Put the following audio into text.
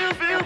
feel, feel.